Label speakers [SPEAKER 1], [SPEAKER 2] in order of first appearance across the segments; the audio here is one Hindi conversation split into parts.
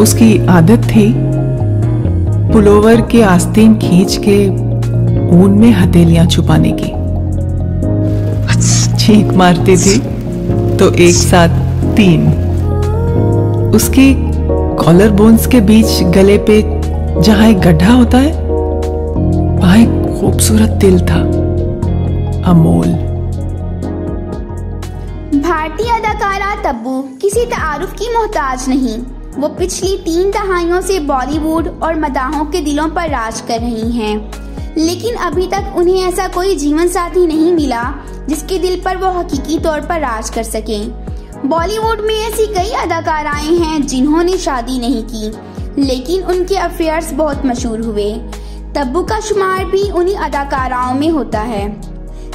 [SPEAKER 1] उसकी आदत थी पुलोवर के आस्तीन खींच के ऊन में हथेलियाँ छुपाने की। चीख मारती थी तो एक साथ तीन। उसकी कॉलर बोन्स के बीच गले पे जहाँ एक गड्ढा होता है, वहाँ एक खूबसूरत दिल था, अमोल।
[SPEAKER 2] भारतीय अदाकारा तब्बू किसी तारुफ की मोहताज नहीं। वो पिछली तीन दहाइयों से बॉलीवुड और मदाहों के दिलों पर राज कर रही हैं। लेकिन अभी तक उन्हें ऐसा कोई जीवन साथी नहीं मिला जिसके दिल पर वो हकीकी तौर पर राज कर सके। बॉलीवुड में ऐसी कई अदाकाराएँ हैं जिन्होंने शादी नहीं की, लेकिन उनके अफेयर्स बहुत मशहूर हुए। तब्बू का शुमार भी उन्हीं अदाकाराओं में होता है।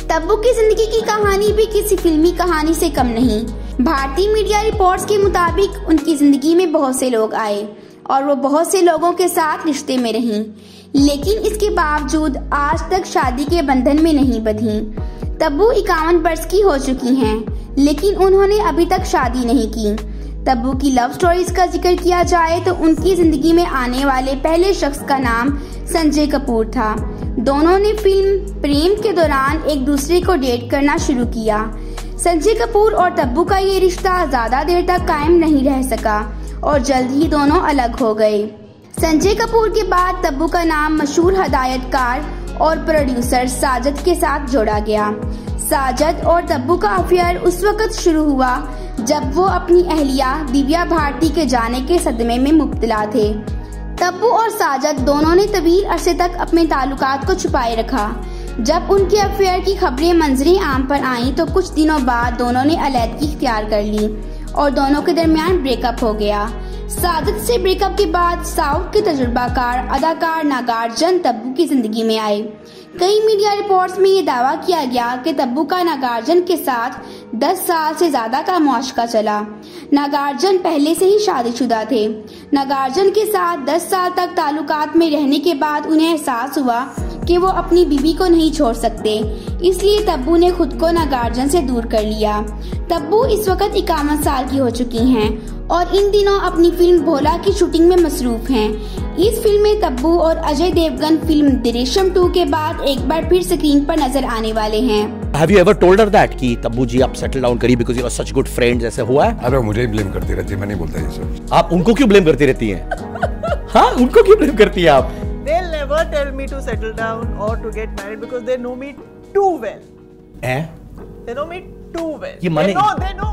[SPEAKER 2] तब्बू की ज़िंदगी की कहानी भी किसी फिल्मी कहानी से कम नहीं भारतीय मीडिया रिपोर्ट्स के मुताबिक उनकी ज़िंदगी में बहुत से लोग आए और वो बहुत से लोगों के साथ रिश्ते में रहीं। लेकिन इसके बावजूद आज तक शादी के बंधन में नहीं बधी। तब्बू इक्यावन वर्ष की हो चुकी हैं, लेकिन उन्होंने अभी तक शादी नहीं की। तब्बू की लव स्टोरीज का ज़िक्र किया जाए तो उनकी ज़िंदगी में आने वाले पहले शख्स का नाम संजय कपूर था। दोनों ने फ़िल्म प्रेम के दौरान एक दूसरे को डेट करना शुरू किया। संजय कपूर और तब्बू का ये रिश्ता ज़्यादा देर तक कायम नहीं रह सका और जल्द ही दोनों अलग हो गए। संजय कपूर के बाद तब्बू का नाम मशहूर हदायतकार और प्रोड्यूसर साजद के साथ जोड़ा गया। साजद और तब्बू का अफेयर उस वक्त शुरू हुआ जब वो अपनी अहलिया दिव्या भारती के जाने के सदमे में मुब्तला थे। तब्बू और साजद दोनों ने तवील अरसे तक अपने ताल्लुकात को छुपाए रखा। जब उनके अफेयर की खबरें मंजरी आम पर आईं तो कुछ दिनों बाद दोनों ने अलीहदगी इख्तियार कर ली और दोनों के दरमियान ब्रेकअप हो गया। सादत से ब्रेकअप के बाद साउथ के तजुर्बाकार, अदाकार नागार्जन तब्बू की ज़िंदगी में आए। कई मीडिया रिपोर्ट्स में ये दावा किया गया कि तब्बू का नागार्जन के साथ 10 साल से ज़्यादा का मुआशका चला। नागार्जन पहले से ही शादीशुदा थे। नागार्जन के साथ 10 साल तक ताल्लुकात में रहने के बाद उन्हें एहसास हुआ कि वो अपनी बीबी को नहीं छोड़ सकते। इसलिए तब्बू ने खुद को नागार्जन से दूर कर लिया। तब्बू इस वक्त इक्यावन साल की हो चुकी हैं और इन दिनों अपनी फ़िल्म भोला की शूटिंग में मसरूफ हैं। इस फ़िल्म में तब्बू और अजय देवगन फ़िल्म दृश्यम टू के बाद एक बार फिर स्क्रीन पर नज़र आने वाले हैं।
[SPEAKER 3] Have you ever told her that कि तब्बू जी आप सेटल डाउन करिए because you are such good friends ऐसे हुआ है?
[SPEAKER 4] अरे मुझे ही ब्लेम करती रहती है मैं नहीं बोलता ये सब।
[SPEAKER 3] आप उनको क्यों ब्लेम करती रहती हैं? हाँ उनको क्यों ब्लेम करती हैं आप?
[SPEAKER 5] never tell me to settle down or to get married because they know me too well.
[SPEAKER 3] हैं
[SPEAKER 5] They know me too well.
[SPEAKER 3] ये माने-
[SPEAKER 5] They know, they know